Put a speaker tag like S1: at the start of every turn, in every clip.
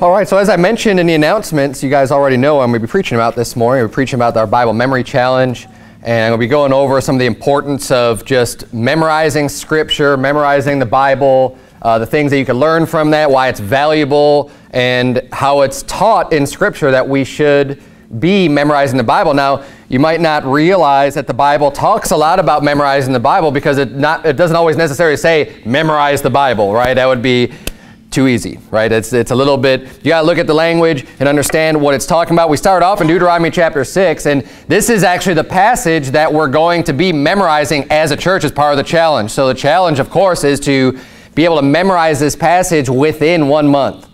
S1: All right, so as I mentioned in the announcements, you guys already know I'm going to be preaching about this morning. We're preaching about our Bible Memory Challenge, and I'm going to be going over some of the importance of just memorizing Scripture, memorizing the Bible, uh, the things that you can learn from that, why it's valuable, and how it's taught in Scripture that we should be memorizing the Bible. Now, you might not realize that the Bible talks a lot about memorizing the Bible because it, not, it doesn't always necessarily say memorize the Bible, right? That would be too easy, right? It's, it's a little bit, you got to look at the language and understand what it's talking about. We start off in Deuteronomy chapter 6, and this is actually the passage that we're going to be memorizing as a church as part of the challenge. So the challenge, of course, is to be able to memorize this passage within one month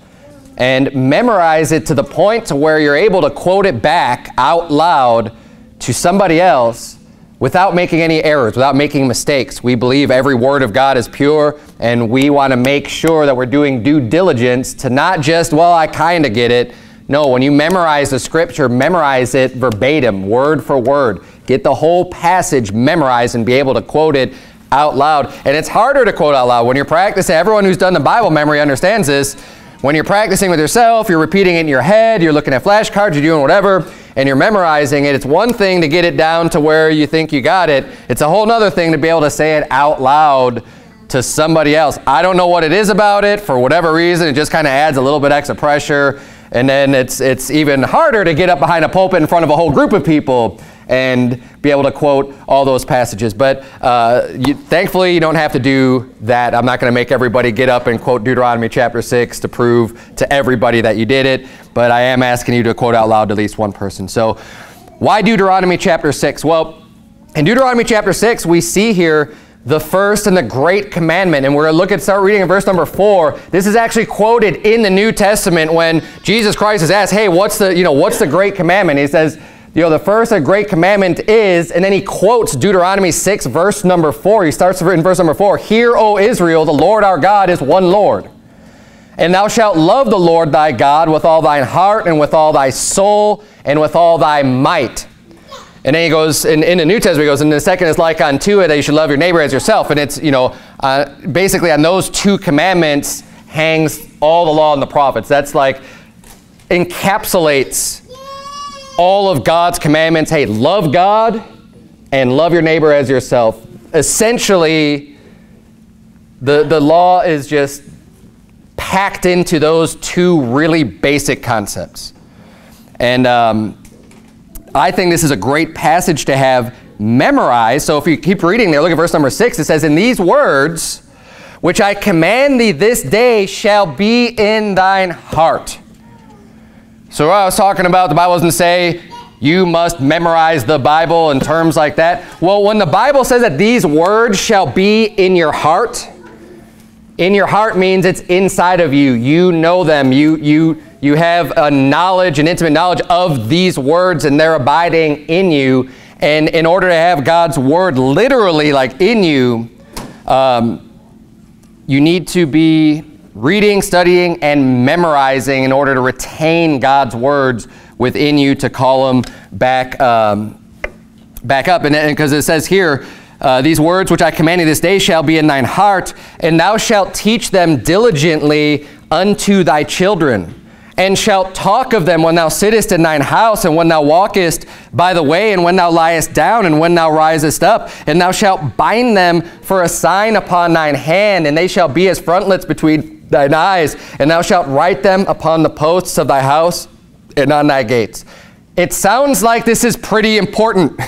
S1: and memorize it to the point to where you're able to quote it back out loud to somebody else without making any errors, without making mistakes. We believe every word of God is pure, and we want to make sure that we're doing due diligence to not just, well, I kind of get it. No, when you memorize the scripture, memorize it verbatim, word for word. Get the whole passage memorized and be able to quote it out loud. And it's harder to quote out loud when you're practicing. Everyone who's done the Bible memory understands this. When you're practicing with yourself, you're repeating it in your head, you're looking at flashcards, you're doing whatever, and you're memorizing it. It's one thing to get it down to where you think you got it. It's a whole other thing to be able to say it out loud to somebody else. I don't know what it is about it. For whatever reason, it just kind of adds a little bit extra pressure. And then it's, it's even harder to get up behind a pulpit in front of a whole group of people and be able to quote all those passages. But uh, you, thankfully, you don't have to do that. I'm not going to make everybody get up and quote Deuteronomy chapter 6 to prove to everybody that you did it, but I am asking you to quote out loud to at least one person. So why Deuteronomy chapter 6? Well, in Deuteronomy chapter 6, we see here the first and the great commandment. And we're going to look at, start reading in verse number four. This is actually quoted in the New Testament when Jesus Christ is asked, hey, what's the, you know, what's the great commandment? He says, you know, the first and great commandment is, and then he quotes Deuteronomy 6, verse number 4. He starts in verse number 4. Hear, O Israel, the Lord our God is one Lord. And thou shalt love the Lord thy God with all thine heart and with all thy soul and with all thy might. And then he goes, in, in the New Testament, he goes, and the second is like unto it, that you should love your neighbor as yourself. And it's, you know, uh, basically on those two commandments hangs all the law and the prophets. That's like, encapsulates all of God's commandments. Hey, love God and love your neighbor as yourself. Essentially, the, the law is just packed into those two really basic concepts. And um, I think this is a great passage to have memorized. So if you keep reading there, look at verse number 6. It says, In these words, which I command thee this day, shall be in thine heart so I was talking about, the Bible doesn't say you must memorize the Bible in terms like that. Well, when the Bible says that these words shall be in your heart, in your heart means it's inside of you. You know them. You, you, you have a knowledge, an intimate knowledge of these words, and they're abiding in you. And in order to have God's word literally like in you, um, you need to be reading, studying, and memorizing in order to retain God's words within you to call them back, um, back up. And because it says here, uh, these words which I command thee this day shall be in thine heart, and thou shalt teach them diligently unto thy children, and shalt talk of them when thou sittest in thine house, and when thou walkest by the way, and when thou liest down, and when thou risest up. And thou shalt bind them for a sign upon thine hand, and they shall be as frontlets between thine eyes, and thou shalt write them upon the posts of thy house and on thy gates. It sounds like this is pretty important.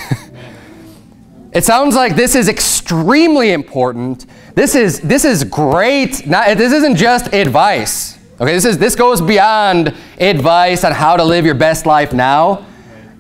S1: it sounds like this is extremely important. This is, this is great. Not, this isn't just advice. Okay, this, is, this goes beyond advice on how to live your best life now.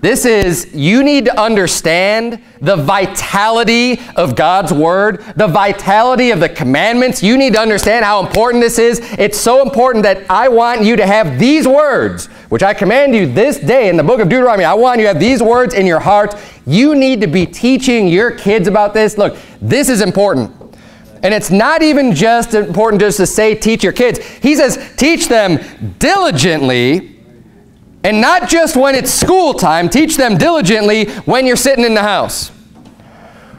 S1: This is, you need to understand the vitality of God's Word, the vitality of the commandments. You need to understand how important this is. It's so important that I want you to have these words, which I command you this day in the book of Deuteronomy. I want you to have these words in your heart. You need to be teaching your kids about this. Look, this is important. And it's not even just important just to say teach your kids. He says teach them diligently and not just when it's school time, teach them diligently when you're sitting in the house.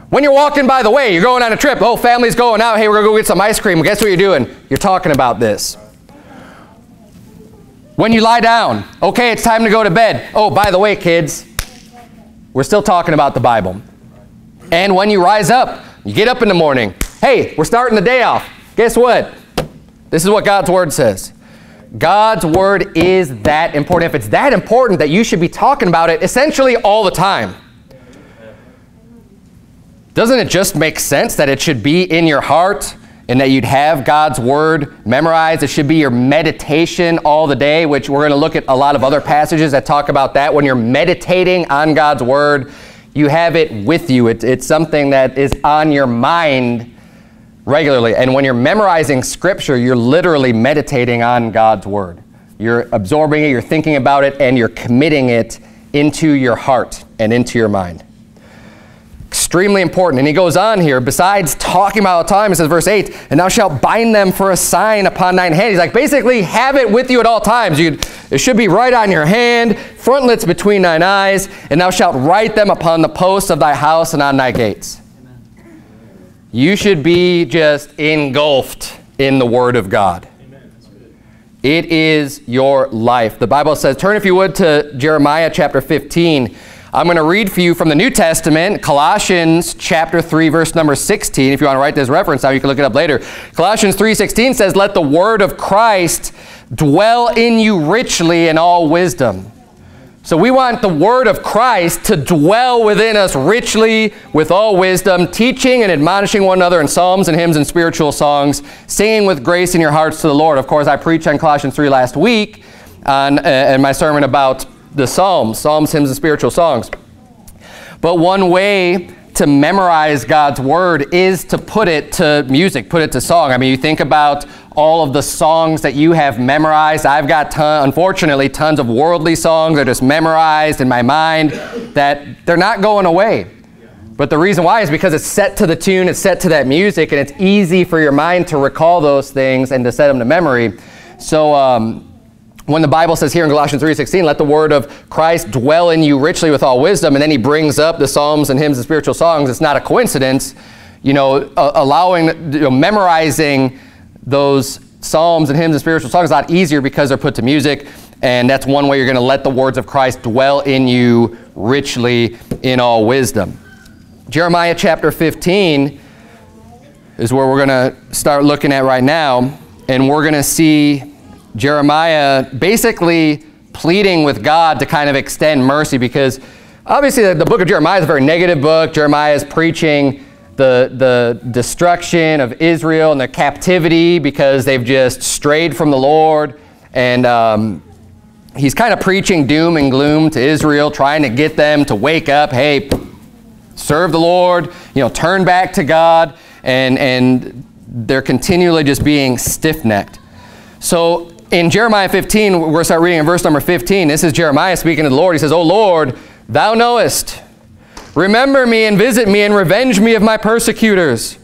S1: When you're walking by the way, you're going on a trip, oh, family's going out, hey, we're going to go get some ice cream. Guess what you're doing? You're talking about this. When you lie down, okay, it's time to go to bed. Oh, by the way, kids, we're still talking about the Bible. And when you rise up, you get up in the morning. Hey, we're starting the day off. Guess what? This is what God's Word says. God's Word is that important. If it's that important that you should be talking about it essentially all the time, doesn't it just make sense that it should be in your heart and that you'd have God's Word memorized? It should be your meditation all the day, which we're going to look at a lot of other passages that talk about that. When you're meditating on God's Word, you have it with you. It, it's something that is on your mind regularly. And when you're memorizing Scripture, you're literally meditating on God's Word. You're absorbing it, you're thinking about it, and you're committing it into your heart and into your mind. Extremely important. And he goes on here, besides talking about time, it says, verse 8, and thou shalt bind them for a sign upon thine hand. He's like, basically, have it with you at all times. You, it should be right on your hand, frontlets between thine eyes, and thou shalt write them upon the posts of thy house and on thy gates. You should be just engulfed in the Word of God. It is your life. The Bible says, turn if you would to Jeremiah chapter 15. I'm going to read for you from the New Testament, Colossians chapter 3, verse number 16. If you want to write this reference down, you can look it up later. Colossians 3.16 says, Let the word of Christ dwell in you richly in all wisdom. So we want the word of Christ to dwell within us richly with all wisdom, teaching and admonishing one another in psalms and hymns and spiritual songs, singing with grace in your hearts to the Lord. Of course, I preached on Colossians 3 last week on, uh, in my sermon about the Psalms, Psalms, hymns, and spiritual songs. But one way to memorize God's Word is to put it to music, put it to song. I mean, you think about all of the songs that you have memorized. I've got, ton, unfortunately, tons of worldly songs that are just memorized in my mind that they're not going away. But the reason why is because it's set to the tune, it's set to that music, and it's easy for your mind to recall those things and to set them to memory. So, um, when the Bible says here in Galatians 3.16, let the word of Christ dwell in you richly with all wisdom, and then he brings up the psalms and hymns and spiritual songs, it's not a coincidence. You know, uh, allowing, you know, memorizing those psalms and hymns and spiritual songs is a lot easier because they're put to music, and that's one way you're going to let the words of Christ dwell in you richly in all wisdom. Jeremiah chapter 15 is where we're going to start looking at right now, and we're going to see Jeremiah basically pleading with God to kind of extend mercy because obviously the, the book of Jeremiah is a very negative book. Jeremiah is preaching the, the destruction of Israel and the captivity because they've just strayed from the Lord. And um, he's kind of preaching doom and gloom to Israel, trying to get them to wake up. Hey, serve the Lord, you know, turn back to God. And, and they're continually just being stiff-necked. So in Jeremiah 15, we're going to start reading in verse number 15. This is Jeremiah speaking to the Lord. He says, O Lord, thou knowest. Remember me and visit me and revenge me of my persecutors.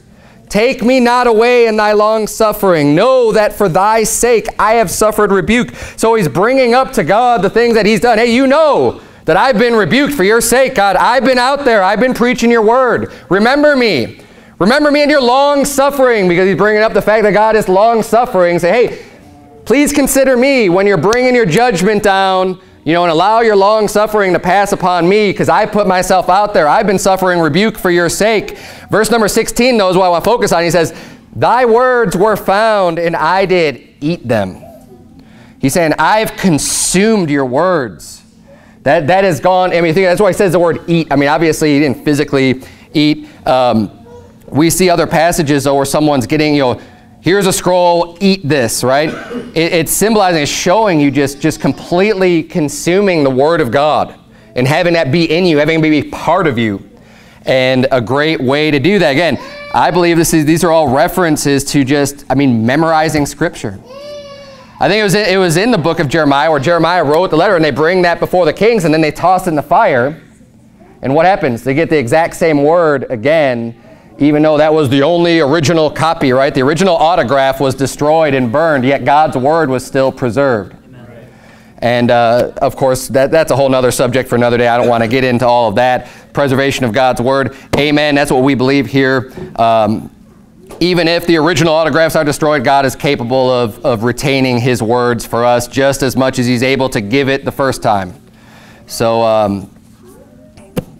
S1: Take me not away in thy long suffering. Know that for thy sake I have suffered rebuke. So he's bringing up to God the things that he's done. Hey, you know that I've been rebuked for your sake, God. I've been out there. I've been preaching your word. Remember me. Remember me in your long suffering because he's bringing up the fact that God is long suffering. Say, hey, Please consider me when you're bringing your judgment down, you know, and allow your long suffering to pass upon me because I put myself out there. I've been suffering rebuke for your sake. Verse number 16 knows what I want to focus on. He says, Thy words were found and I did eat them. He's saying, I've consumed your words. That, that has gone, I mean, that's why he says the word eat. I mean, obviously he didn't physically eat. Um, we see other passages, though, where someone's getting, you know, here's a scroll, eat this, right? It, it's symbolizing, it's showing you just, just completely consuming the Word of God and having that be in you, having it be part of you. And a great way to do that, again, I believe this is, these are all references to just, I mean, memorizing Scripture. I think it was, in, it was in the book of Jeremiah where Jeremiah wrote the letter and they bring that before the kings and then they toss it in the fire. And what happens? They get the exact same word again even though that was the only original copy, right? The original autograph was destroyed and burned, yet God's word was still preserved. Amen. And uh, of course, that, that's a whole other subject for another day. I don't want to get into all of that. Preservation of God's word. Amen. That's what we believe here. Um, even if the original autographs are destroyed, God is capable of, of retaining his words for us just as much as he's able to give it the first time. So, um,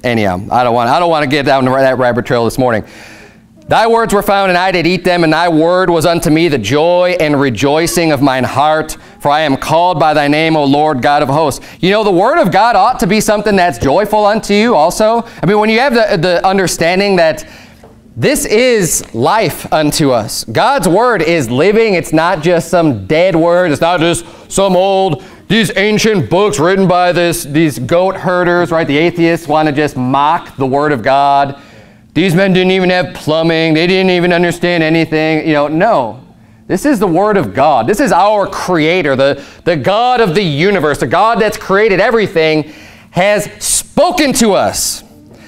S1: anyhow, I don't want I don't want to get down that rabbit trail this morning. Thy words were found, and I did eat them, and thy word was unto me the joy and rejoicing of mine heart, for I am called by thy name, O Lord God of hosts. You know, the word of God ought to be something that's joyful unto you also. I mean, when you have the, the understanding that this is life unto us. God's word is living. It's not just some dead word. It's not just some old, these ancient books written by this, these goat herders, right? The atheists want to just mock the word of God. These men didn't even have plumbing. They didn't even understand anything. You know, no. This is the Word of God. This is our Creator, the, the God of the universe, the God that's created everything, has spoken to us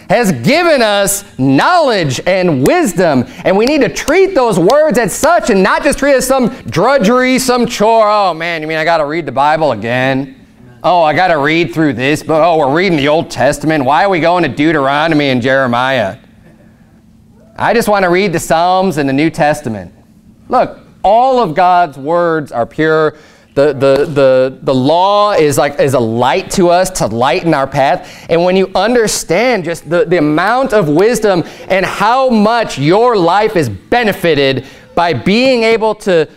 S1: has given us knowledge and wisdom. And we need to treat those words as such and not just treat it as some drudgery, some chore. Oh man, you mean I got to read the Bible again? Oh, I got to read through this, but oh, we're reading the Old Testament. Why are we going to Deuteronomy and Jeremiah? I just want to read the Psalms and the New Testament. Look, all of God's words are pure the, the, the, the law is like is a light to us to lighten our path. And when you understand just the, the amount of wisdom and how much your life is benefited by being able to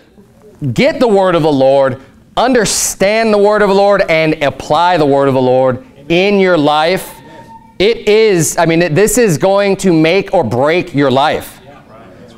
S1: get the word of the Lord, understand the word of the Lord, and apply the word of the Lord in your life, it is, I mean, this is going to make or break your life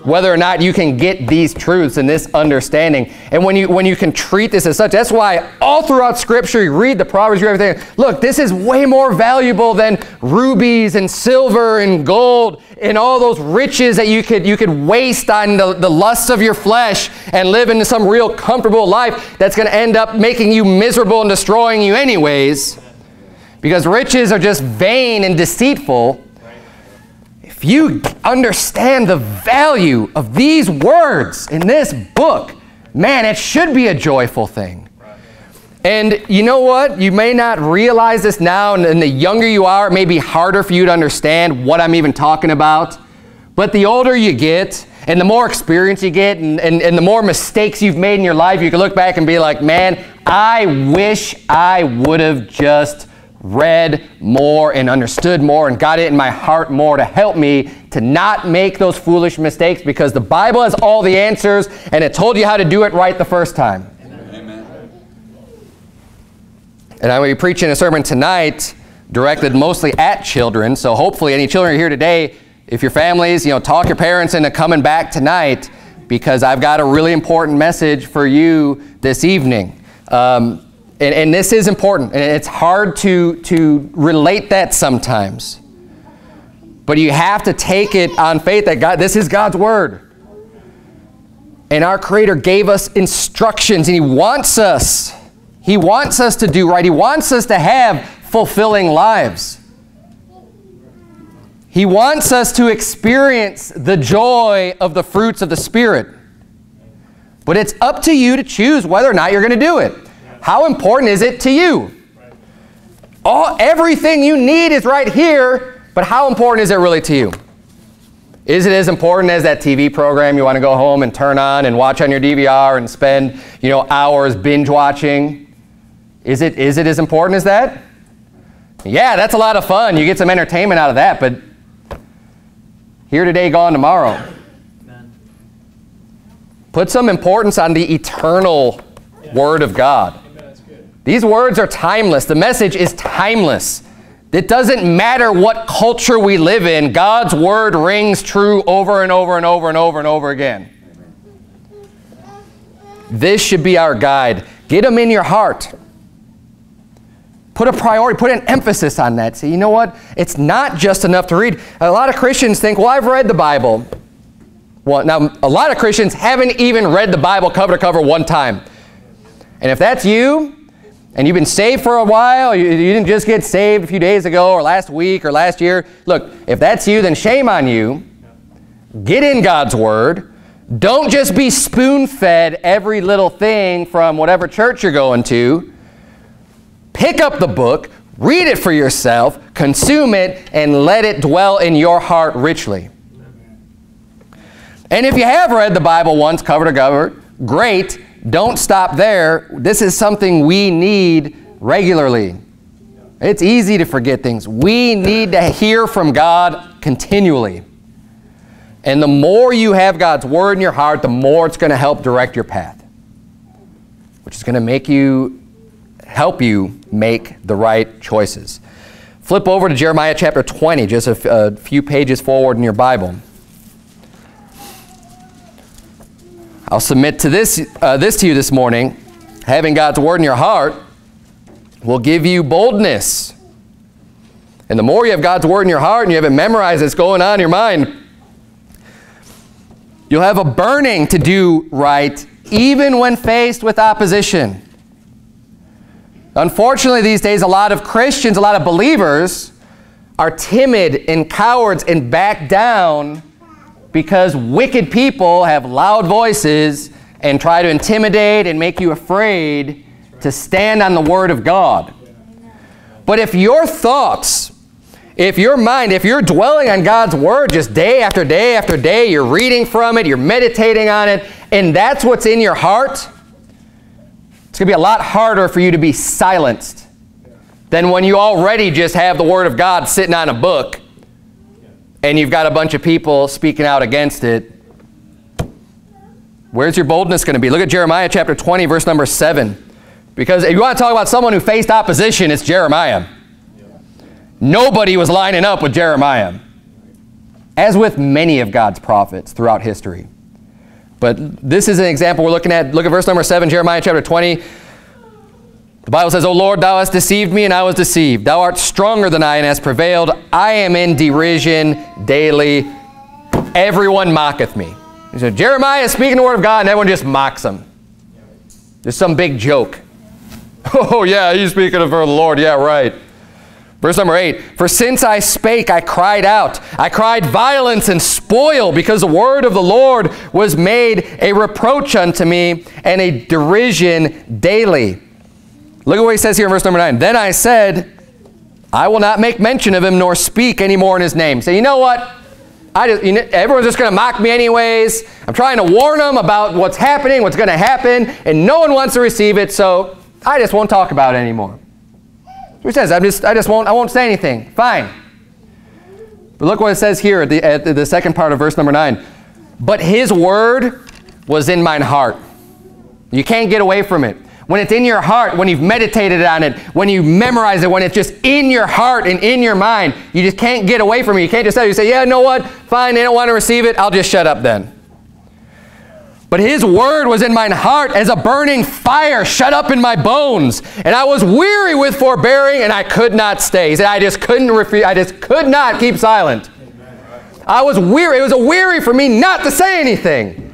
S1: whether or not you can get these truths and this understanding. And when you when you can treat this as such, that's why all throughout Scripture you read the Proverbs, you read everything. Look, this is way more valuable than rubies and silver and gold and all those riches that you could you could waste on the, the lusts of your flesh and live into some real comfortable life that's going to end up making you miserable and destroying you anyways. Because riches are just vain and deceitful if you understand the value of these words in this book, man, it should be a joyful thing. And you know what? You may not realize this now, and the younger you are, it may be harder for you to understand what I'm even talking about. But the older you get, and the more experience you get, and, and, and the more mistakes you've made in your life, you can look back and be like, man, I wish I would have just read more and understood more and got it in my heart more to help me to not make those foolish mistakes because the Bible has all the answers and it told you how to do it right the first time. Amen. And I'm going to be preaching a sermon tonight directed mostly at children. So hopefully any children here today, if your families, you know, talk your parents into coming back tonight because I've got a really important message for you this evening. Um, and, and this is important. And it's hard to, to relate that sometimes. But you have to take it on faith that God, this is God's word. And our Creator gave us instructions, and He wants us. He wants us to do right. He wants us to have fulfilling lives. He wants us to experience the joy of the fruits of the Spirit. But it's up to you to choose whether or not you're going to do it. How important is it to you? All, everything you need is right here, but how important is it really to you? Is it as important as that TV program you want to go home and turn on and watch on your DVR and spend, you know, hours binge watching? Is it, is it as important as that? Yeah, that's a lot of fun. You get some entertainment out of that, but here today, gone tomorrow. Put some importance on the eternal Word of God. These words are timeless. The message is timeless. It doesn't matter what culture we live in, God's word rings true over and over and over and over and over again. This should be our guide. Get them in your heart. Put a priority, put an emphasis on that. Say, you know what? It's not just enough to read. A lot of Christians think, well, I've read the Bible. Well, now, a lot of Christians haven't even read the Bible cover to cover one time. And if that's you, and you've been saved for a while, you, you, didn't just get saved a few days ago or last week or last year. Look, if that's you, then shame on you. Get in God's Word. Don't just be spoon fed every little thing from whatever church you're going to. Pick up the book, read it for yourself, consume it, and let it dwell in your heart richly. And if you have read the Bible once, cover to cover, great. Don't stop there. This is something we need regularly. It's easy to forget things. We need to hear from God continually. And the more you have God's Word in your heart, the more it's going to help direct your path, which is going to make you, help you make the right choices. Flip over to Jeremiah chapter 20, just a, few pages forward in your Bible. I'll submit to this, uh, this to you this morning. Having God's Word in your heart will give you boldness. And the more you have God's Word in your heart and you have it memorized, it's going on in your mind, You'll have a burning to do right even when faced with opposition. Unfortunately, these days, a lot of Christians, a lot of believers are timid and cowards and back down because wicked people have loud voices and try to intimidate and make you afraid to stand on the Word of God. But if your thoughts if your mind, if you're dwelling on God's Word just day after day after day, you're reading from it, you're meditating on it, and that's what's in your heart, it's going to be a lot harder for you to be silenced than when you already just have the Word of God sitting on a book and you've got a bunch of people speaking out against it. Where's your boldness going to be? Look at Jeremiah chapter 20, verse number 7. Because if you want to talk about someone who faced opposition, it's Jeremiah. Nobody was lining up with Jeremiah, as with many of God's prophets throughout history. But this is an example we're looking at. Look at verse number 7, Jeremiah chapter 20. The Bible says, O Lord, thou hast deceived me, and I was deceived. Thou art stronger than I, and hast prevailed. I am in derision daily. Everyone mocketh me. So Jeremiah is speaking the word of God, and everyone just mocks him. There's some big joke. Oh, yeah, he's speaking of the Lord. Yeah, right. Verse number 8, For since I spake, I cried out. I cried violence and spoil, because the word of the Lord was made a reproach unto me and a derision daily. Look at what he says here in verse number 9. Then I said, I will not make mention of him nor speak any more in his name. Say, you know what? I just, you know, everyone's just going to mock me anyways. I'm trying to warn them about what's happening, what's going to happen, and no one wants to receive it, so I just won't talk about it anymore. So he says, I just, I just won't, I won't say anything. Fine. But look what it says here at the, at the second part of verse number 9. But his word was in mine heart. You can't get away from it. When it's in your heart, when you've meditated on it, when you memorize it, when it's just in your heart and in your mind, you just can't get away from it. You can't just say, you say, yeah, you know what? Fine, they don't want to receive it. I'll just shut up then. But his word was in mine heart as a burning fire shut up in my bones. And I was weary with forbearing, and I could not stay. He said, I just couldn't refuse, I just could not keep silent. I was weary. It was a weary for me not to say anything.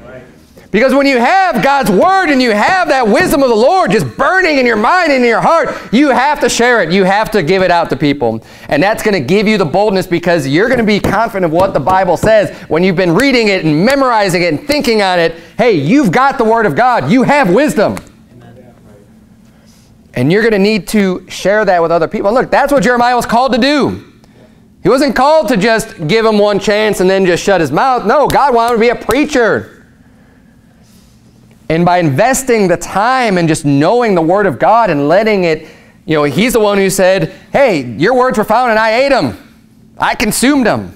S1: Because when you have God's word and you have that wisdom of the Lord just burning in your mind and in your heart, you have to share it. You have to give it out to people. And that's going to give you the boldness because you're going to be confident of what the Bible says when you've been reading it and memorizing it and thinking on it. Hey, you've got the word of God. You have wisdom. And you're going to need to share that with other people. And look, that's what Jeremiah was called to do. He wasn't called to just give him one chance and then just shut his mouth. No, God wanted to be a preacher. And by investing the time and just knowing the Word of God and letting it, you know, He's the one who said, hey, your words were found and I ate them. I consumed them.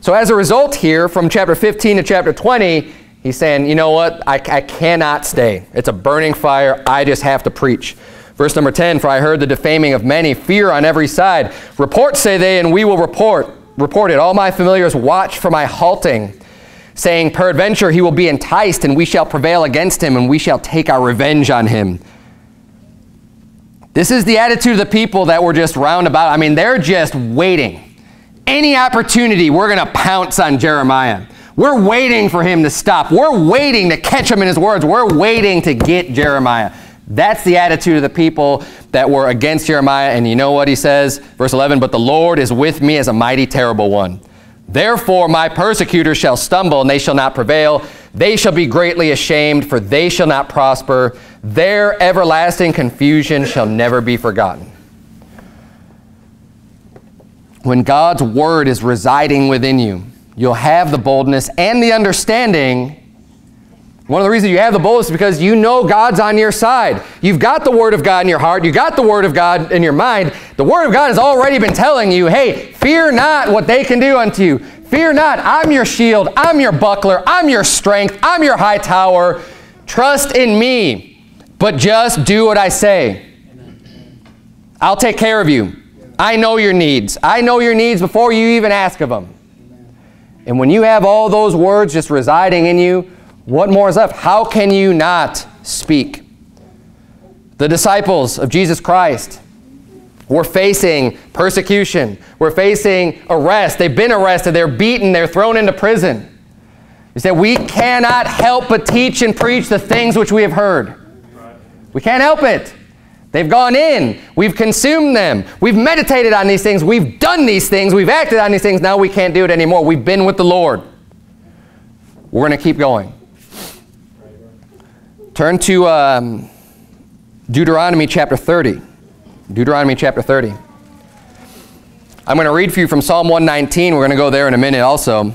S1: So as a result here, from chapter 15 to chapter 20, he's saying, you know what? I, I cannot stay. It's a burning fire. I just have to preach. Verse number 10, For I heard the defaming of many, fear on every side. Report, say they, and we will report. Report it. All my familiars watch for my halting saying, Peradventure he will be enticed, and we shall prevail against him, and we shall take our revenge on him. This is the attitude of the people that were just roundabout. I mean, they're just waiting. Any opportunity, we're going to pounce on Jeremiah. We're waiting for him to stop. We're waiting to catch him in his words. We're waiting to get Jeremiah. That's the attitude of the people that were against Jeremiah. And you know what he says? Verse 11, But the Lord is with me as a mighty terrible one. Therefore my persecutors shall stumble, and they shall not prevail. They shall be greatly ashamed, for they shall not prosper. Their everlasting confusion shall never be forgotten. When God's word is residing within you, you'll have the boldness and the understanding. One of the reasons you have the boldness is because you know God's on your side. You've got the Word of God in your heart. You've got the Word of God in your mind. The Word of God has already been telling you, hey, fear not what they can do unto you. Fear not. I'm your shield. I'm your buckler. I'm your strength. I'm your high tower. Trust in me, but just do what I say. I'll take care of you. I know your needs. I know your needs before you even ask of them. And when you have all those words just residing in you, what more is left? How can you not speak? The disciples of Jesus Christ were facing persecution. We're facing arrest. They've been arrested. They're beaten. They're thrown into prison. He said, we cannot help but teach and preach the things which we have heard. We can't help it. They've gone in. We've consumed them. We've meditated on these things. We've done these things. We've acted on these things. Now we can't do it anymore. We've been with the Lord. We're going to keep going. Turn to um, Deuteronomy chapter 30. Deuteronomy chapter 30. I'm going to read for you from Psalm 119. We're going to go there in a minute also.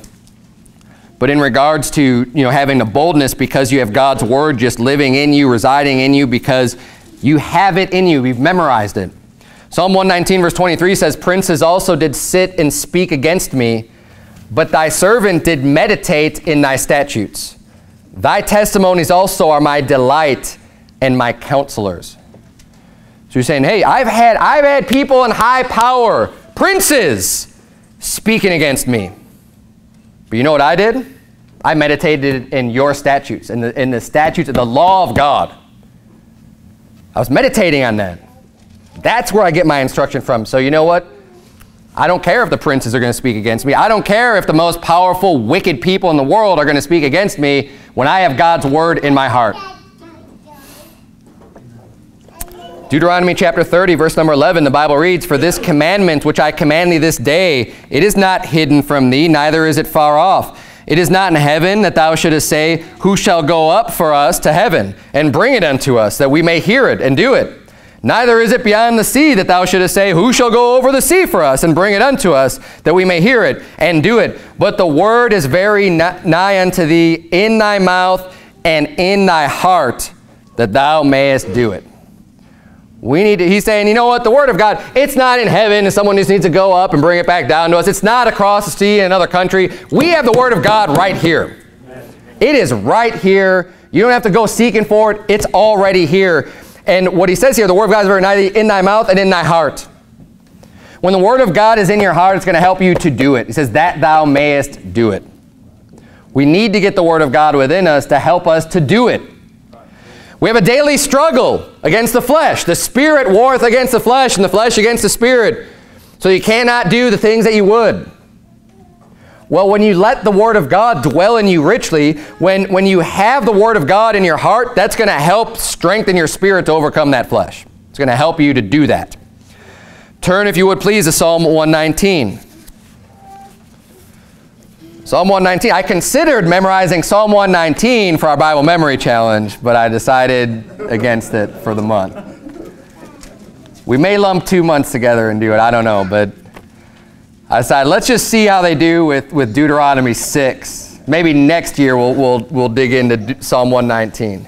S1: But in regards to you know having the boldness because you have God's word just living in you, residing in you, because you have it in you. You've memorized it. Psalm 119 verse 23 says, Princes also did sit and speak against me, but thy servant did meditate in thy statutes. Thy testimonies also are my delight and my counselors. So you're saying, hey, I've had, I've had people in high power, princes, speaking against me. But you know what I did? I meditated in your statutes, in the, in the statutes of the law of God. I was meditating on that. That's where I get my instruction from. So you know what? I don't care if the princes are going to speak against me. I don't care if the most powerful, wicked people in the world are going to speak against me when I have God's word in my heart. Deuteronomy chapter 30, verse number 11, the Bible reads, For this commandment which I command thee this day, it is not hidden from thee, neither is it far off. It is not in heaven that thou shouldest say, Who shall go up for us to heaven, and bring it unto us, that we may hear it and do it? Neither is it beyond the sea that thou shouldest say, Who shall go over the sea for us, and bring it unto us, that we may hear it and do it? But the word is very nigh unto thee, in thy mouth and in thy heart, that thou mayest do it. We need to, he's saying, you know what, the Word of God, it's not in heaven and someone just needs to go up and bring it back down to us. It's not across the sea in another country. We have the Word of God right here. It is right here. You don't have to go seeking for it. It's already here. And what he says here, the Word of God is very nigh in thy mouth and in thy heart. When the Word of God is in your heart, it's going to help you to do it. He says, that thou mayest do it. We need to get the Word of God within us to help us to do it. We have a daily struggle against the flesh. The spirit warreth against the flesh, and the flesh against the spirit. So you cannot do the things that you would. Well, when you let the Word of God dwell in you richly, when, when you have the Word of God in your heart, that's going to help strengthen your spirit to overcome that flesh. It's going to help you to do that. Turn, if you would please, to Psalm 119. Psalm 119. I considered memorizing Psalm 119 for our Bible memory challenge, but I decided against it for the month. We may lump two months together and do it. I don't know, but I decided let's just see how they do with, with Deuteronomy 6. Maybe next year we'll, we'll, we'll dig into Psalm 119.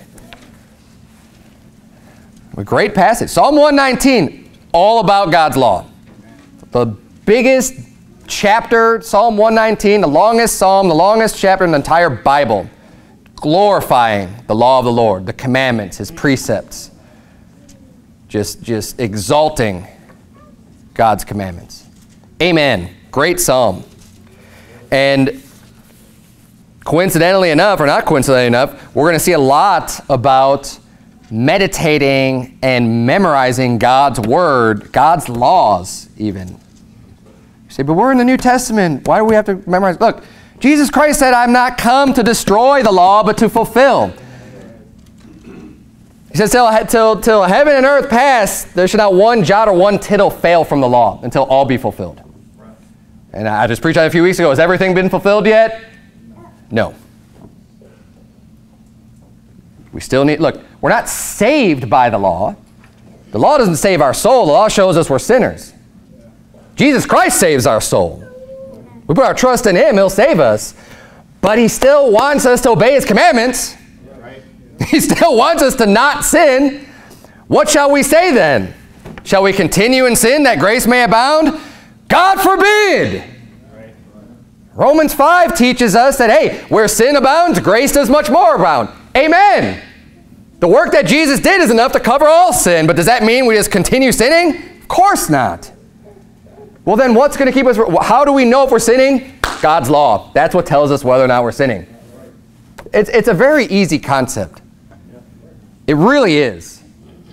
S1: A great passage. Psalm 119, all about God's law. The biggest chapter, Psalm 119, the longest psalm, the longest chapter in the entire Bible, glorifying the law of the Lord, the commandments, His precepts, just, just exalting God's commandments. Amen. Great psalm. And coincidentally enough, or not coincidentally enough, we're going to see a lot about meditating and memorizing God's word, God's laws even You say, but we're in the New Testament. Why do we have to memorize? Look, Jesus Christ said, I'm not come to destroy the law, but to fulfill. He says, till, till, till heaven and earth pass, there should not one jot or one tittle fail from the law until all be fulfilled. And I just preached on a few weeks ago. Has everything been fulfilled yet? No. We still need, look, we're not saved by the law. The law doesn't save our soul. The law shows us we're sinners. Jesus Christ saves our soul. We put our trust in Him, He'll save us. But He still wants us to obey His commandments. He still wants us to not sin. What shall we say then? Shall we continue in sin that grace may abound? God forbid! Romans 5 teaches us that, hey, where sin abounds, grace does much more abound. Amen. The work that Jesus did is enough to cover all sin, but does that mean we just continue sinning? Of course not. Well, then what's going to keep us? How do we know if we're sinning? God's law. That's what tells us whether or not we're sinning. It's, it's a very easy concept. It really is.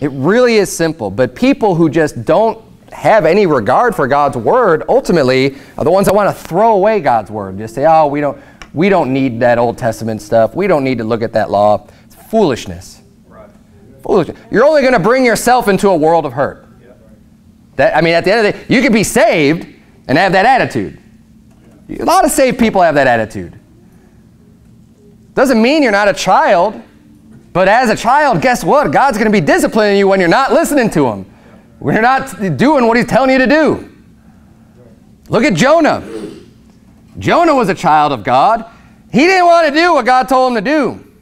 S1: It really is simple. But people who just don't have any regard for God's word ultimately are the ones that want to throw away God's word. Just say, oh, we don't, we don't need that Old Testament stuff. We don't need to look at that law. It's foolishness. Right. Foolishness. You're only going to bring yourself into a world of hurt. That, I mean, at the end of the day, you could be saved and have that attitude. A lot of saved people have that attitude. Doesn't mean you're not a child, but as a child, guess what? God's going to be disciplining you when you're not listening to Him. You're not doing what He's telling you to do. Look at Jonah. Jonah was a child of God. He didn't want to do what God told him to do.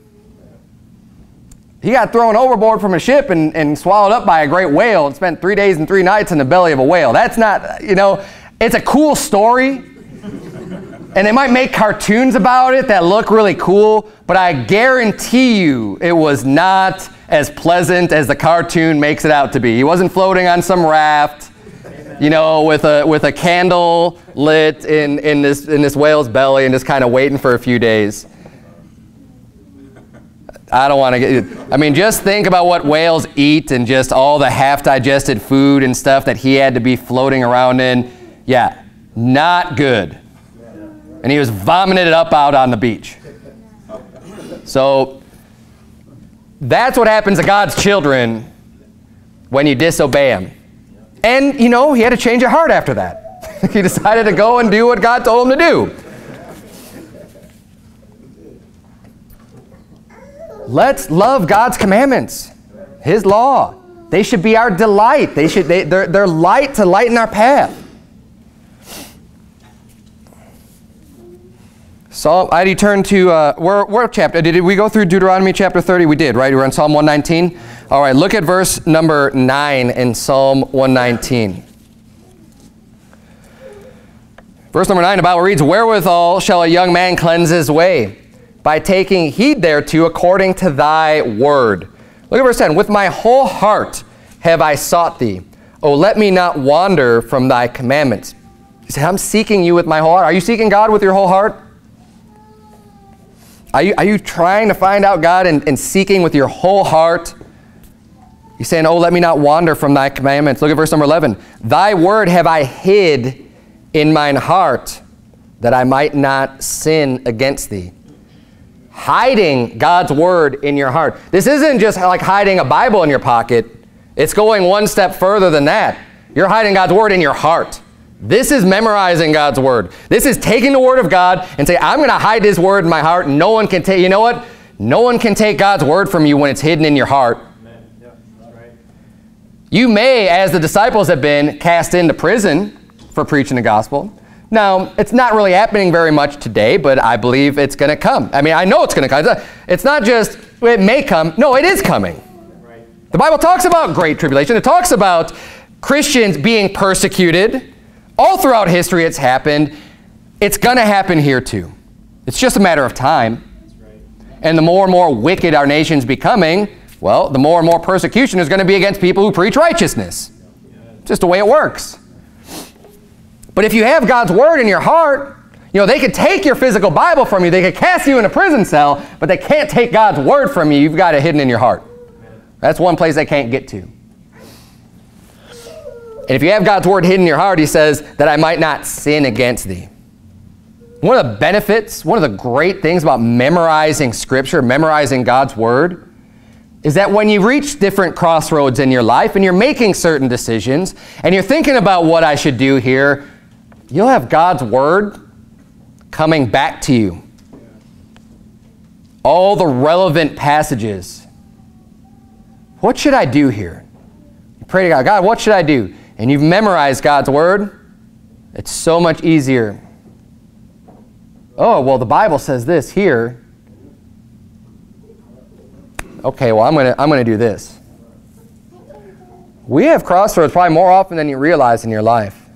S1: He got thrown overboard from a ship and, and swallowed up by a great whale and spent three days and three nights in the belly of a whale. That's not, you know, it's a cool story. and they might make cartoons about it that look really cool, but I guarantee you it was not as pleasant as the cartoon makes it out to be. He wasn't floating on some raft, you know, with a, with a candle lit in, in, this, in this whale's belly and just kind of waiting for a few days. I don't want to get, I mean, just think about what whales eat and just all the half-digested food and stuff that he had to be floating around in. Yeah, not good. And he was vomiting it up out on the beach. So that's what happens to God's children when you disobey him. And, you know, he had to change his heart after that. he decided to go and do what God told him to do. Let's love God's commandments, His law. They should be our delight. They should, they, they're, they're light to lighten our path. Psalm, I you turn to, uh, where, where chapter? Did we go through Deuteronomy chapter 30? We did, right? We're on Psalm 119. All right, look at verse number 9 in Psalm 119. Verse number 9, the Bible reads, Wherewithal shall a young man cleanse his way? by taking heed thereto according to thy word. Look at verse 10. With my whole heart have I sought thee. Oh, let me not wander from thy commandments. He said, I'm seeking you with my whole heart. Are you seeking God with your whole heart? Are you, are you trying to find out God and, and seeking with your whole heart? He's saying, Oh, let me not wander from thy commandments. Look at verse number 11. Thy word have I hid in mine heart that I might not sin against thee hiding God's word in your heart. This isn't just like hiding a Bible in your pocket. It's going one step further than that. You're hiding God's word in your heart. This is memorizing God's word. This is taking the word of God and say, I'm going to hide this word in my heart. No one can take, you know what? No one can take God's word from you when it's hidden in your heart. You may, as the disciples have been, cast into prison for preaching the gospel. Now, it's not really happening very much today, but I believe it's going to come. I mean, I know it's going to come. It's not just, it may come. No, it is coming. The Bible talks about great tribulation. It talks about Christians being persecuted. All throughout history, it's happened. It's going to happen here too. It's just a matter of time. And the more and more wicked our nation's becoming, well, the more and more persecution is going to be against people who preach righteousness. Just the way it works. But if you have God's word in your heart, you know, they could take your physical Bible from you. They could cast you in a prison cell, but they can't take God's word from you. You've got it hidden in your heart. That's one place they can't get to. And if you have God's word hidden in your heart, he says, that I might not sin against thee. One of the benefits, one of the great things about memorizing Scripture, memorizing God's word, is that when you reach different crossroads in your life and you're making certain decisions and you're thinking about what I should do here, you'll have God's Word coming back to you. All the relevant passages. What should I do here? You pray to God, God, what should I do? And you've memorized God's Word. It's so much easier oh, well, the Bible says this here. Okay, well, I'm going to I'm going to do this. We have crossroads probably more often than you realize in your life.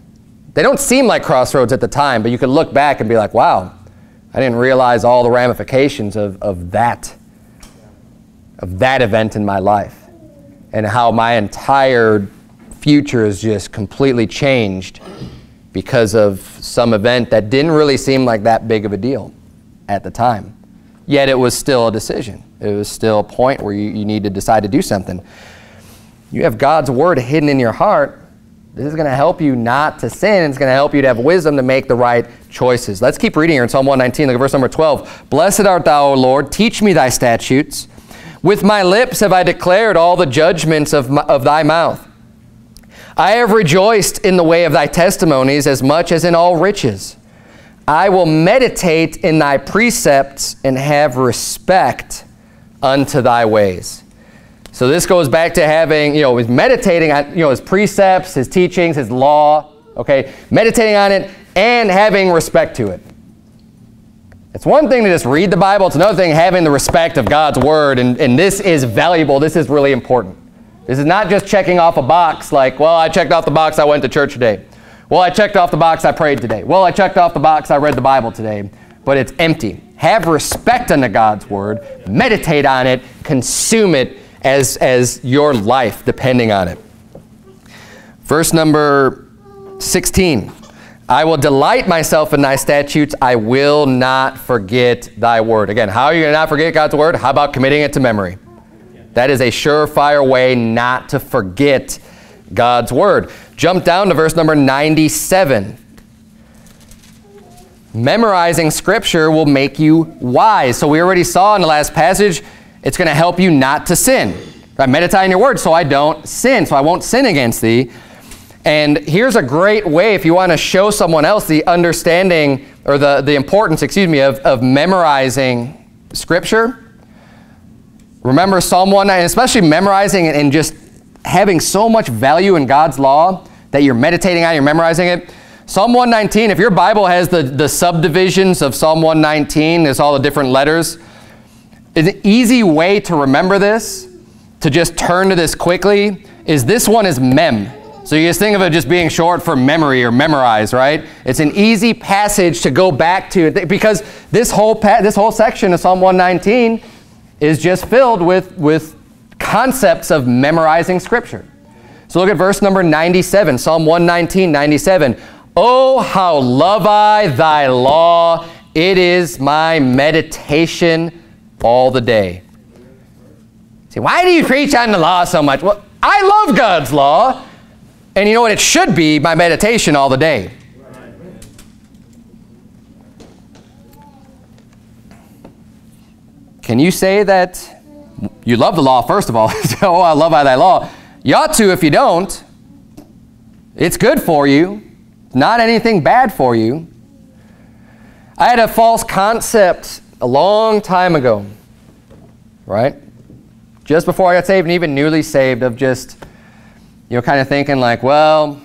S1: They don't seem like crossroads at the time, but you can look back and be like, wow, I didn't realize all the ramifications of, of that, of that event in my life, and how my entire future is just completely changed because of some event that didn't really seem like that big of a deal at the time. Yet it was still a decision. It was still a point where you, you need to decide to do something. You have God's word hidden in your heart this is going to help you not to sin. It's going to help you to have wisdom to make the right choices. Let's keep reading here in Psalm 119. Look at verse number 12. Blessed art thou, O Lord. Teach me thy statutes. With my lips have I declared all the judgments of, my, of thy mouth. I have rejoiced in the way of thy testimonies as much as in all riches. I will meditate in thy precepts and have respect unto thy ways. So this goes back to having, you know, meditating on, you know, his precepts, his teachings, his law, okay? Meditating on it and having respect to it. It's one thing to just read the Bible. It's another thing having the respect of God's Word. And, and this is valuable. This is really important. This is not just checking off a box like, well, I checked off the box, I went to church today. Well, I checked off the box, I prayed today. Well, I checked off the box, I read the Bible today. But it's empty. Have respect unto God's Word. Meditate on it. Consume it as, as your life depending on it. Verse number 16. I will delight myself in thy statutes. I will not forget thy word. Again, how are you going to not forget God's word? How about committing it to memory? That is a surefire way not to forget God's word. Jump down to verse number 97. Memorizing scripture will make you wise. So we already saw in the last passage, it's going to help you not to sin. I meditate on your word so I don't sin, so I won't sin against thee. And here's a great way if you want to show someone else the understanding or the, the importance, excuse me, of, of memorizing Scripture. Remember Psalm 1, and especially memorizing and just having so much value in God's law that you're meditating on, you're memorizing it. Psalm 119, if your Bible has the, the subdivisions of Psalm 119, there's all the different letters. An easy way to remember this, to just turn to this quickly, is this one is mem. So you just think of it just being short for memory or memorize, right? It's an easy passage to go back to because this whole this whole section of Psalm 119 is just filled with with concepts of memorizing scripture. So look at verse number 97, Psalm 119, 97. Oh, how love I thy law. It is my meditation all the day. See, why do you preach on the law so much? Well, I love God's law. And you know what? It should be my meditation all the day. Can you say that you love the law, first of all? oh, I love thy law. You ought to if you don't. It's good for you. Not anything bad for you. I had a false concept a long time ago, right? Just before I got saved and even newly saved of just, you know, kind of thinking like, well,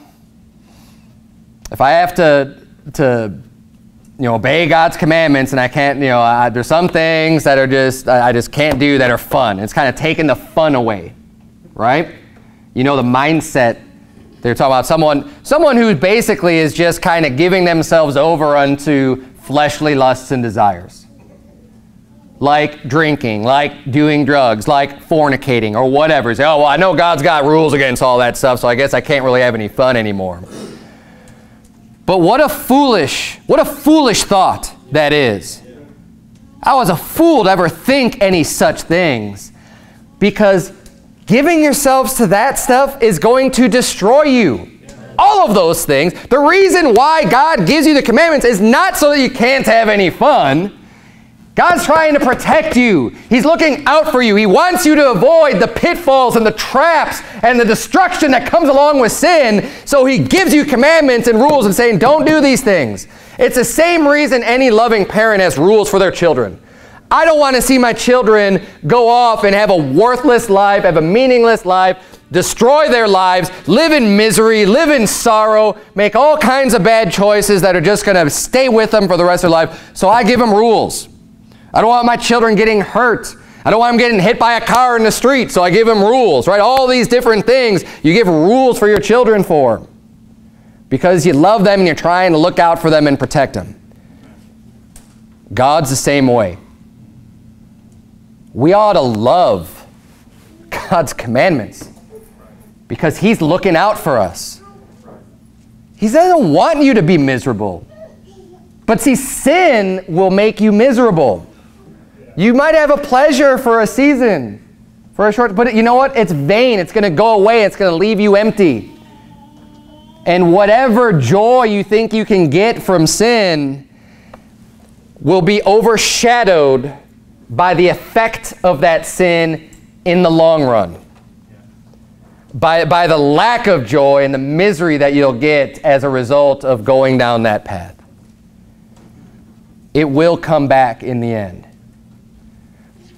S1: if I have to, to you know, obey God's commandments and I can't, you know, I, there's some things that are just, I, I just can't do that are fun. It's kind of taking the fun away, right? You know, the mindset they're talking about someone, someone who basically is just kind of giving themselves over unto fleshly lusts and desires like drinking, like doing drugs, like fornicating, or whatever. Say, oh, well, I know God's got rules against all that stuff, so I guess I can't really have any fun anymore. But what a foolish, what a foolish thought that is. I was a fool to ever think any such things because giving yourselves to that stuff is going to destroy you. All of those things. The reason why God gives you the commandments is not so that you can't have any fun. God's trying to protect you. He's looking out for you. He wants you to avoid the pitfalls and the traps and the destruction that comes along with sin. So he gives you commandments and rules and saying, don't do these things. It's the same reason any loving parent has rules for their children. I don't want to see my children go off and have a worthless life, have a meaningless life, destroy their lives, live in misery, live in sorrow, make all kinds of bad choices that are just going to stay with them for the rest of their life. So I give them rules. I don't want my children getting hurt. I don't want them getting hit by a car in the street, so I give them rules, right? All these different things you give rules for your children for because you love them and you're trying to look out for them and protect them. God's the same way. We ought to love God's commandments because He's looking out for us. He doesn't want you to be miserable. But see, sin will make you miserable. You might have a pleasure for a season, for a short, but you know what? It's vain. It's going to go away. It's going to leave you empty. And whatever joy you think you can get from sin will be overshadowed by the effect of that sin in the long run. By, by the lack of joy and the misery that you'll get as a result of going down that path. It will come back in the end.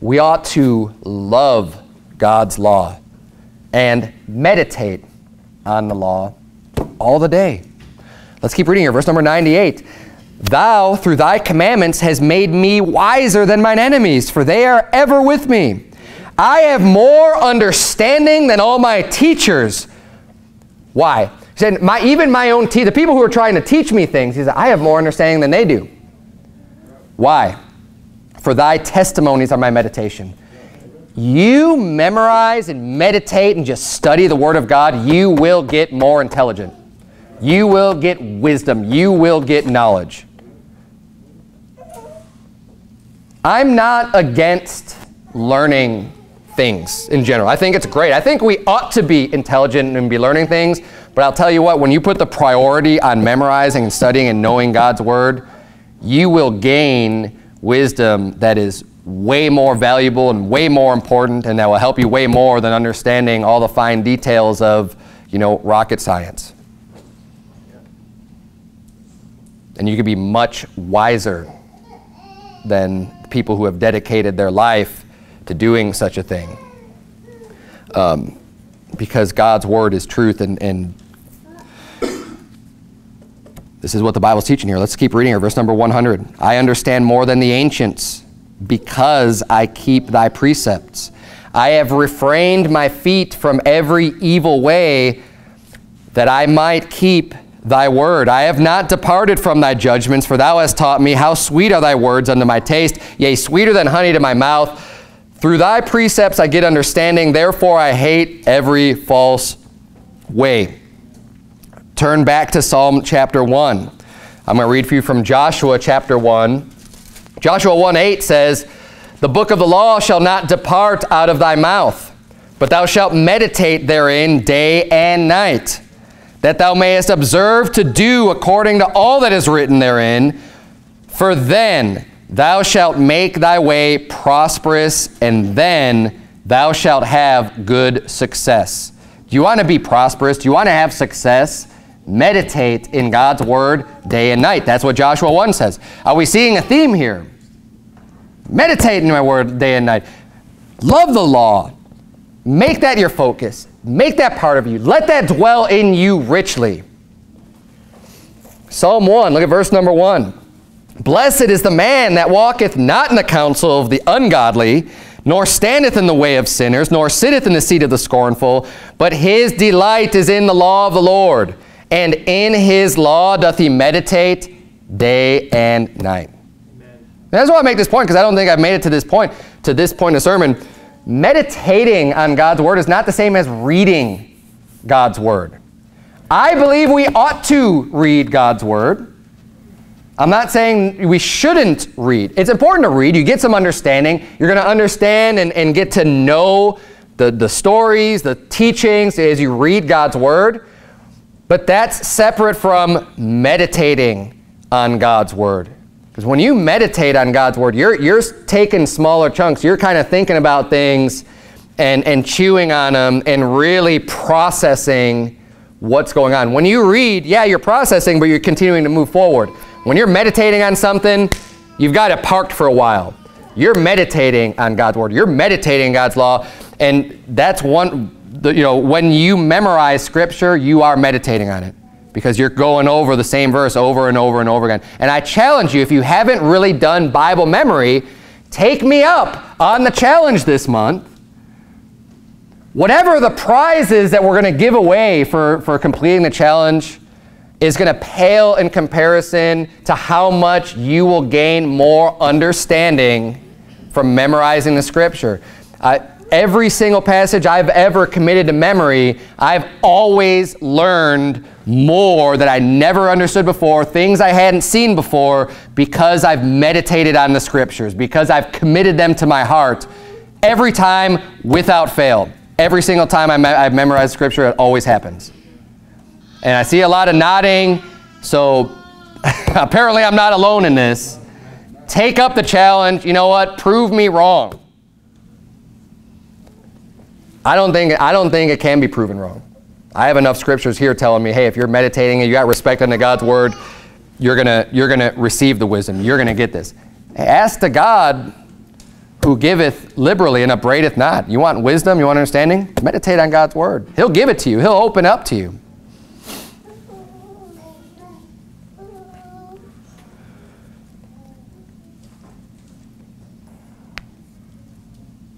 S1: We ought to love God's law and meditate on the law all the day. Let's keep reading here. Verse number 98. Thou, through thy commandments, has made me wiser than mine enemies, for they are ever with me. I have more understanding than all my teachers. Why? He said, my, even my own teachers, the people who are trying to teach me things, he said, I have more understanding than they do. Why? For thy testimonies are my meditation. You memorize and meditate and just study the Word of God, you will get more intelligent. You will get wisdom. You will get knowledge. I'm not against learning things in general. I think it's great. I think we ought to be intelligent and be learning things, but I'll tell you what, when you put the priority on memorizing and studying and knowing God's Word, you will gain wisdom that is way more valuable and way more important and that will help you way more than understanding all the fine details of, you know, rocket science. And you could be much wiser than people who have dedicated their life to doing such a thing. Um, because God's word is truth and, and this is what the Bible's teaching here. Let's keep reading here. Verse number 100. I understand more than the ancients because I keep thy precepts. I have refrained my feet from every evil way that I might keep thy word. I have not departed from thy judgments, for thou hast taught me how sweet are thy words unto my taste, yea, sweeter than honey to my mouth. Through thy precepts I get understanding, therefore I hate every false way. Turn back to Psalm chapter 1. I'm going to read for you from Joshua chapter 1. Joshua 1 8 says, The book of the law shall not depart out of thy mouth, but thou shalt meditate therein day and night that thou mayest observe to do according to all that is written therein. For then thou shalt make thy way prosperous, and then thou shalt have good success. Do you want to be prosperous? Do you want to have success? Meditate in God's word day and night. That's what Joshua 1 says. Are we seeing a theme here? Meditate in my word day and night. Love the law. Make that your focus. Make that part of you. Let that dwell in you richly. Psalm 1, look at verse number 1. Blessed is the man that walketh not in the counsel of the ungodly, nor standeth in the way of sinners, nor sitteth in the seat of the scornful, but his delight is in the law of the Lord, and in his law doth he meditate day and night. Amen. That's why I make this point, because I don't think I've made it to this point, to this point of sermon meditating on God's Word is not the same as reading God's Word. I believe we ought to read God's Word. I'm not saying we shouldn't read. It's important to read. You get some understanding. You're going to understand and, and get to know the, the stories, the teachings as you read God's Word. But that's separate from meditating on God's Word. Because when you meditate on God's Word, you're, you're taking smaller chunks. You're kind of thinking about things and, and chewing on them and really processing what's going on. When you read, yeah, you're processing, but you're continuing to move forward. When you're meditating on something, you've got it parked for a while. You're meditating on God's Word. You're meditating God's law. And that's one, the, you know, when you memorize Scripture, you are meditating on it because you're going over the same verse over and over and over again. And I challenge you, if you haven't really done Bible memory, take me up on the challenge this month. Whatever the prize is that we're going to give away for, for completing the challenge is going to pale in comparison to how much you will gain more understanding from memorizing the Scripture. Uh, every single passage I've ever committed to memory, I've always learned more that I never understood before, things I hadn't seen before, because I've meditated on the scriptures, because I've committed them to my heart every time without fail. Every single time I me I've memorized scripture, it always happens. And I see a lot of nodding, so apparently I'm not alone in this. Take up the challenge. You know what? Prove me wrong. I don't think, I don't think it can be proven wrong. I have enough scriptures here telling me, hey, if you're meditating and you got respect unto God's word, you're gonna you're gonna receive the wisdom. You're gonna get this. Ask to God who giveth liberally and upbraideth not. You want wisdom, you want understanding? Meditate on God's word. He'll give it to you. He'll open up to you.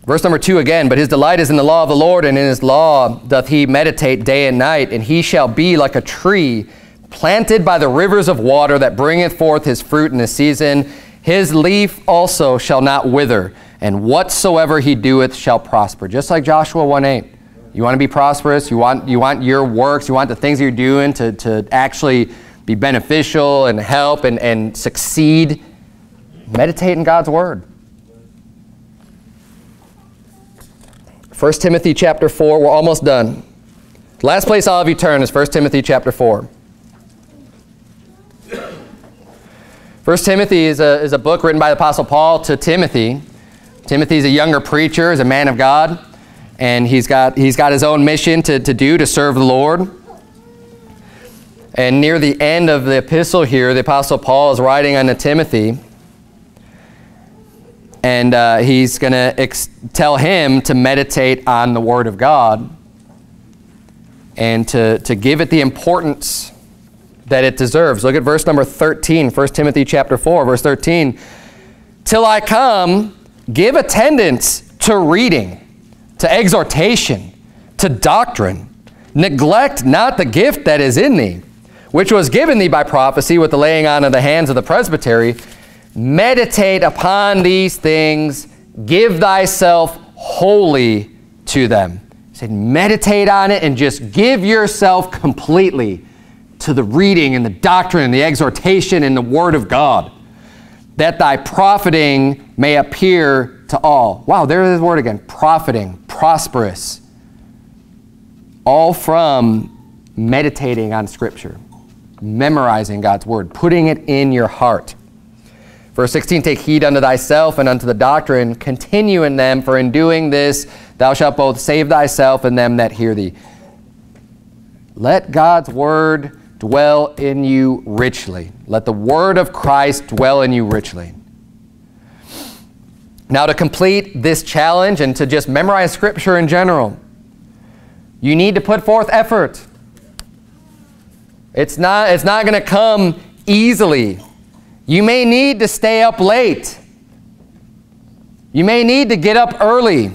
S1: Verse number two again, but his delight is in the law of the Lord, and in his law doth he meditate day and night, and he shall be like a tree planted by the rivers of water that bringeth forth his fruit in the season. His leaf also shall not wither, and whatsoever he doeth shall prosper. Just like Joshua 1.8. You want to be prosperous, you want, you want your works, you want the things you're doing to, to actually be beneficial and help and, and succeed. Meditate in God's word. 1 Timothy chapter 4, we're almost done. Last place all of you turn is 1 Timothy chapter 4. 1 Timothy is a, is a book written by the Apostle Paul to Timothy. Timothy's a younger preacher, is a man of God, and he's got, he's got his own mission to, to do to serve the Lord. And near the end of the epistle here, the Apostle Paul is writing unto Timothy, and uh, he's going to tell him to meditate on the Word of God and to, to give it the importance that it deserves. Look at verse number 13, 1 Timothy chapter 4, verse 13. Till I come, give attendance to reading, to exhortation, to doctrine. Neglect not the gift that is in thee, which was given thee by prophecy with the laying on of the hands of the presbytery, Meditate upon these things, give thyself wholly to them. He said, meditate on it and just give yourself completely to the reading and the doctrine and the exhortation and the word of God, that thy profiting may appear to all. Wow, there's the word again. Profiting, prosperous. All from meditating on Scripture, memorizing God's word, putting it in your heart. Verse 16, take heed unto thyself and unto the doctrine, continue in them, for in doing this thou shalt both save thyself and them that hear thee. Let God's word dwell in you richly. Let the word of Christ dwell in you richly. Now to complete this challenge and to just memorize Scripture in general, you need to put forth effort. It's not, it's not going to come easily. You may need to stay up late. You may need to get up early.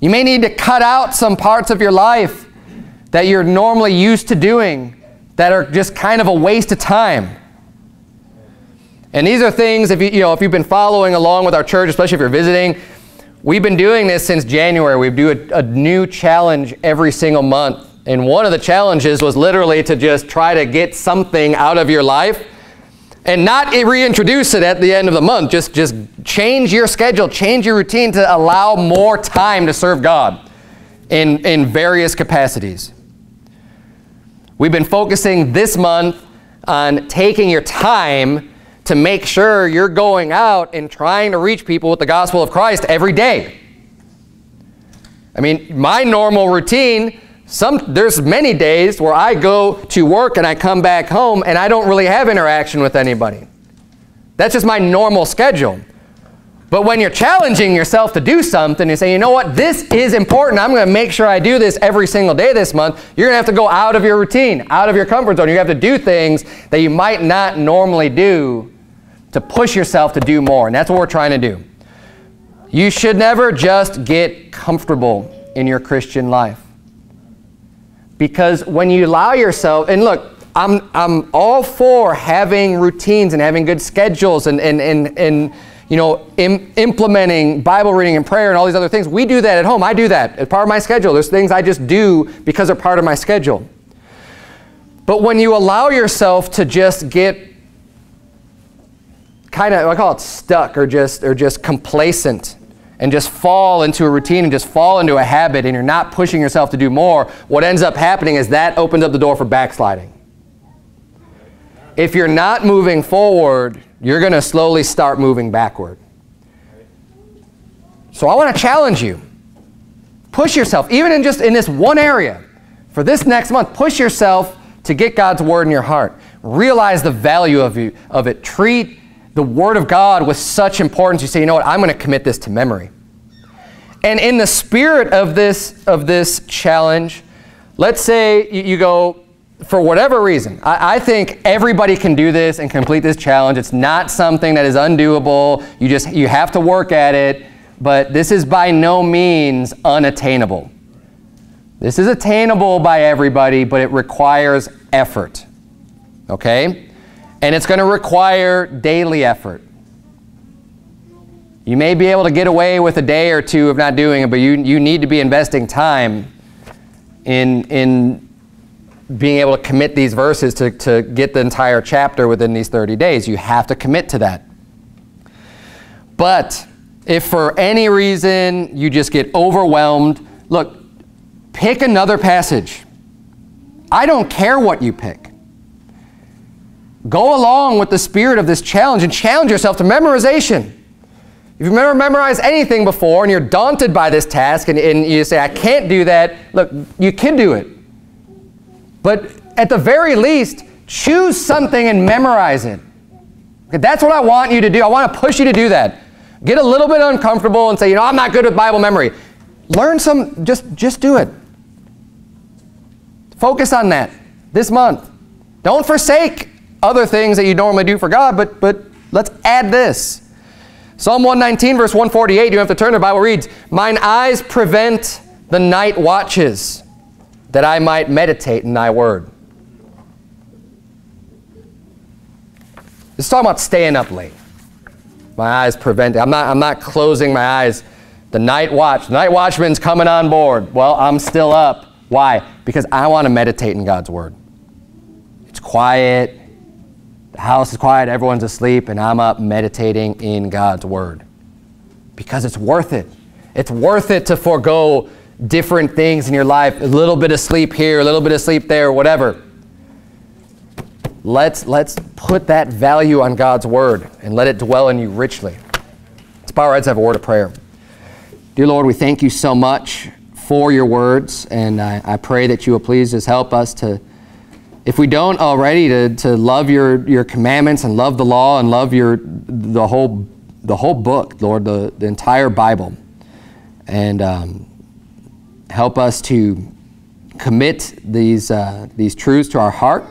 S1: You may need to cut out some parts of your life that you're normally used to doing that are just kind of a waste of time. And these are things, if, you, you know, if you've been following along with our church, especially if you're visiting, we've been doing this since January. We do a, a new challenge every single month. And one of the challenges was literally to just try to get something out of your life and not reintroduce it at the end of the month. Just, just change your schedule, change your routine to allow more time to serve God in, in various capacities. We've been focusing this month on taking your time to make sure you're going out and trying to reach people with the gospel of Christ every day. I mean, my normal routine some, there's many days where I go to work and I come back home and I don't really have interaction with anybody. That's just my normal schedule. But when you're challenging yourself to do something, you say, you know what, this is important. I'm going to make sure I do this every single day this month. You're going to have to go out of your routine, out of your comfort zone. You have to do things that you might not normally do to push yourself to do more. And that's what we're trying to do. You should never just get comfortable in your Christian life. Because when you allow yourself, and look, I'm, I'm all for having routines and having good schedules and, and, and, and you know, Im implementing Bible reading and prayer and all these other things. We do that at home. I do that as part of my schedule. There's things I just do because they're part of my schedule. But when you allow yourself to just get kind of, I call it stuck or just, or just complacent and just fall into a routine and just fall into a habit and you're not pushing yourself to do more, what ends up happening is that opens up the door for backsliding. If you're not moving forward, you're going to slowly start moving backward. So I want to challenge you. Push yourself, even in just in this one area, for this next month, push yourself to get God's word in your heart. Realize the value of, you, of it. Treat the Word of God with such importance, you say, you know what, I'm going to commit this to memory. And in the spirit of this, of this challenge, let's say you, you go, for whatever reason, I, I, think everybody can do this and complete this challenge. It's not something that is undoable. You just, you have to work at it, but this is by no means unattainable. This is attainable by everybody, but it requires effort. Okay? And it's going to require daily effort. You may be able to get away with a day or two of not doing it, but you, you need to be investing time in, in being able to commit these verses to, to get the entire chapter within these 30 days. You have to commit to that. But if for any reason you just get overwhelmed, look, pick another passage. I don't care what you pick. Go along with the spirit of this challenge and challenge yourself to memorization. If you've never memorized anything before and you're daunted by this task and, and you say, I can't do that, look, you can do it. But at the very least, choose something and memorize it. Okay, that's what I want you to do. I want to push you to do that. Get a little bit uncomfortable and say, you know, I'm not good with Bible memory. Learn some, just, just do it. Focus on that this month. Don't forsake other things that you normally do for God, but, but let's add this. Psalm 119, verse 148, you have to turn, the Bible reads, Mine eyes prevent the night watches, that I might meditate in thy word. It's talking about staying up late. My eyes prevent it. I'm not, I'm not closing my eyes. The night watch, the night watchman's coming on board. Well, I'm still up. Why? Because I want to meditate in God's word. It's quiet. House is quiet, everyone's asleep, and I'm up meditating in God's Word. Because it's worth it. It's worth it to forego different things in your life, a little bit of sleep here, a little bit of sleep there, whatever. Let's, let's put that value on God's Word and let it dwell in you richly. Let's bow our heads have a word of prayer. Dear Lord, we thank you so much for your words, and I, I pray that you will please just help us to if we don't already, to, to love your, your commandments and love the law and love your, the, whole, the whole book, Lord, the, the entire Bible. And um, help us to commit these, uh, these truths to our heart.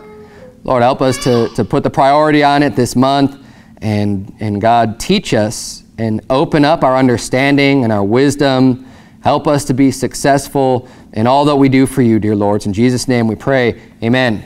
S1: Lord, help us to, to put the priority on it this month. And, and God, teach us and open up our understanding and our wisdom. Help us to be successful in all that we do for you, dear Lord. In Jesus' name we pray. Amen.